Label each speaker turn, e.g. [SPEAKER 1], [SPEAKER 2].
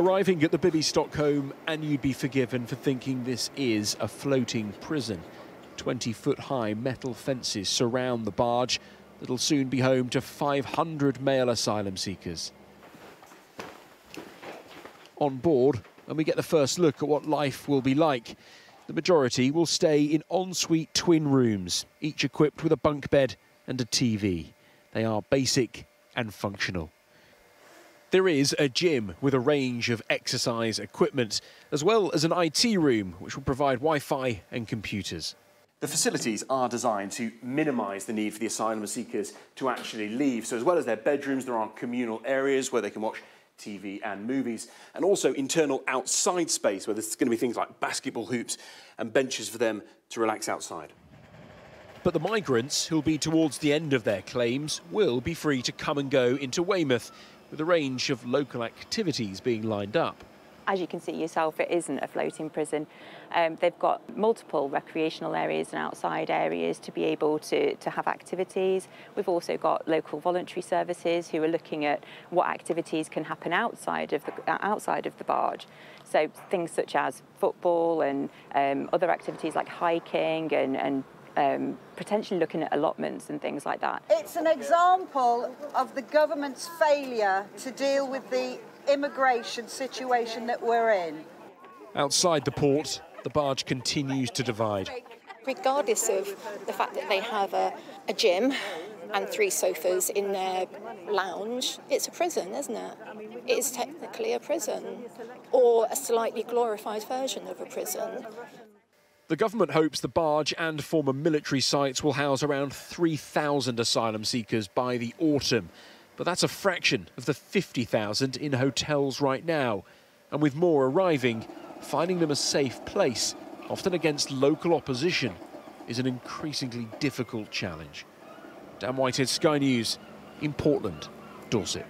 [SPEAKER 1] Arriving at the Bibby Stockholm, and you'd be forgiven for thinking this is a floating prison. 20 foot high metal fences surround the barge that'll soon be home to 500 male asylum seekers. On board, and we get the first look at what life will be like. The majority will stay in ensuite twin rooms, each equipped with a bunk bed and a TV. They are basic and functional. There is a gym with a range of exercise equipment, as well as an IT room which will provide Wi Fi and computers.
[SPEAKER 2] The facilities are designed to minimise the need for the asylum seekers to actually leave. So, as well as their bedrooms, there are communal areas where they can watch TV and movies, and also internal outside space where there's going to be things like basketball hoops and benches for them to relax outside.
[SPEAKER 1] But the migrants who'll be towards the end of their claims will be free to come and go into Weymouth with a range of local activities being lined up.
[SPEAKER 3] As you can see yourself, it isn't a floating prison. Um, they've got multiple recreational areas and outside areas to be able to, to have activities. We've also got local voluntary services who are looking at what activities can happen outside of the, outside of the barge. So things such as football and um, other activities like hiking and, and um, potentially looking at allotments and things like that.
[SPEAKER 4] It's an example of the government's failure to deal with the immigration situation that we're in.
[SPEAKER 1] Outside the port, the barge continues to divide.
[SPEAKER 5] Regardless of the fact that they have a, a gym and three sofas in their lounge, it's a prison, isn't it? It is technically a prison, or a slightly glorified version of a prison.
[SPEAKER 1] The government hopes the barge and former military sites will house around 3,000 asylum seekers by the autumn. But that's a fraction of the 50,000 in hotels right now. And with more arriving, finding them a safe place, often against local opposition, is an increasingly difficult challenge. Dan Whitehead, Sky News, in Portland, Dorset.